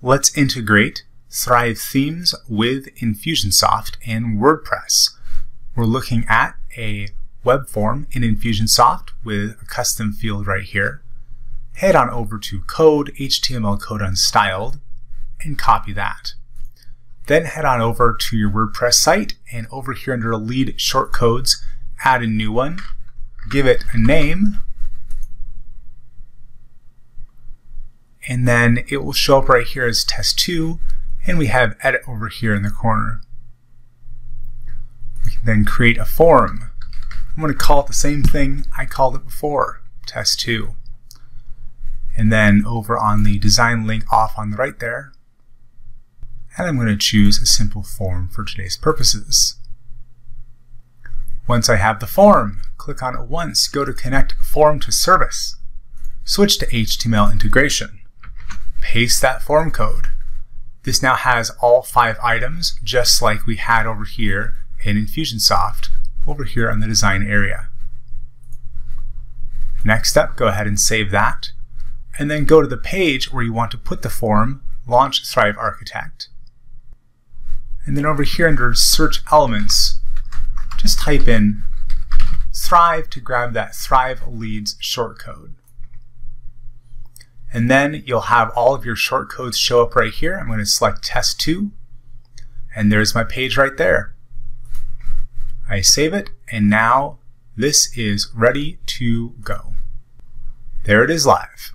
Let's integrate Thrive themes with Infusionsoft and WordPress. We're looking at a web form in Infusionsoft with a custom field right here. Head on over to Code, HTML code unstyled, and copy that. Then head on over to your WordPress site and over here under lead shortcodes, add a new one, give it a name, and then it will show up right here as test 2 and we have edit over here in the corner. We can then create a form. I'm going to call it the same thing I called it before, test 2. And then over on the design link off on the right there, and I'm going to choose a simple form for today's purposes. Once I have the form, click on it once, go to Connect Form to Service. Switch to HTML integration paste that form code. This now has all five items, just like we had over here in Infusionsoft, over here on the design area. Next up, go ahead and save that, and then go to the page where you want to put the form, launch Thrive Architect. And then over here under Search Elements, just type in Thrive to grab that Thrive Leads shortcode. And then you'll have all of your shortcodes show up right here. I'm going to select test 2 and there's my page right there. I save it and now this is ready to go. There it is live.